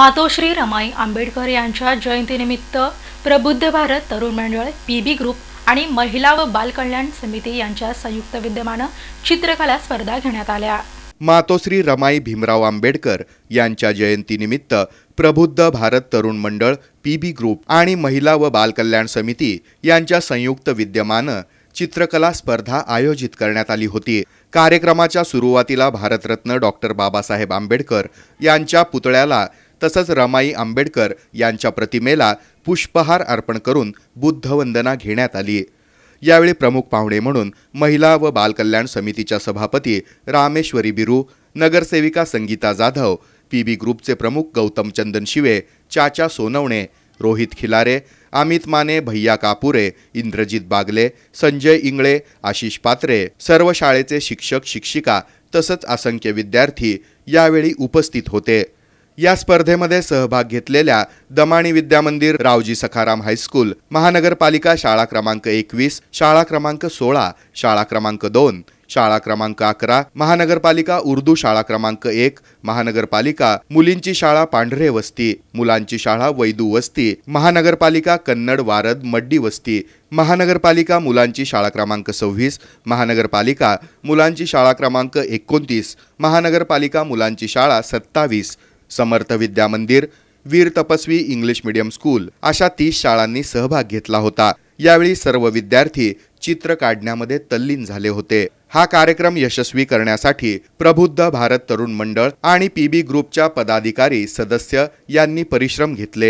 मातोश्री रमाई आंबेडकर यांच्या जयंतीनिमित्त प्रबुद्ध भारत तरुण मंडळ पी बी ग्रुप आणि महिला व बालकल्याण समिती यांच्या संयुक्त विद्यमानं चित्रकला स्पर्धा घेण्यात आल्या. मातोश्री रमाई भीमराव आंबेडकर यांच्या जयंतीनिमित्त प्रबुद्ध भारत तरुण मंडळ पी बी ग्रुप आणि महिला व बालकल्याण समिती यांच्या संयुक्त विद्यमानं चित्रकला स्पर्धा आयोजित करण्यात आली होती. कार्यक्रमाच्या सुरुवातीला भारतरत्न डॉक्टर बाबासाहेब आंबेडकर यांच्या पुतळ्याला तसंच रमाई आंबेडकर यांच्या प्रतिमेला पुष्पहार अर्पण करून बुद्धवंदना घेण्यात आली. यावेळी प्रमुख पाहुणे म्हणून महिला व बालकल्याण समितीच्या सभापती रामेश्वरी बिरू नगरसेविका संगीता जाधव पी बी ग्रुपचे प्रमुख गौतम चंदन शिवे चाचा सोनवणे रोहित खिलारे अमित माने भैया कापुरे इंद्रजित बागले संजय इंगळे आशिष पात्रे सर्व शाळेचे शिक्षक शिक्षिका तसंच असंख्य विद्यार्थी यावेळी उपस्थित होते. या स्पर्धेमध्ये सहभाग घेतलेल्या दमाणी विद्यामंदिर रावजी सखाराम हायस्कूल महानगरपालिका शाळा क्रमांक एकवीस शाळा क्रमांक सोळा शाळा क्रमांक दोन शाळा क्रमांक अकरा महानगरपालिका उर्दू शाळा क्रमांक एक महानगरपालिका मुलींची शाळा पांढरे वस्ती मुलांची शाळा वैदू वस्ती महानगरपालिका कन्नड वारद मड्डी वस्ती महानगरपालिका मुलांची शाळा क्रमांक सव्वीस महानगरपालिका मुलांची शाळा क्रमांक एकोणतीस महानगरपालिका मुलांची शाळा सत्तावीस समर्थ विद्या मंदिर वीर तपस्वी इंग्लिश मीडियम स्कूल अशा तीस शाळांनी सहभाग घेतला होता. यावेळी सर्व विद्यार्थी चित्र काढण्यामध्ये तल्लीन झाले होते. हा कार्यक्रम यशस्वी करण्यासाठी प्रबुद्ध भारत तरुण मंडळ आणि पीबी ग्रुपच्या पदाधिकारी सदस्य यांनी परिश्रम घेतले.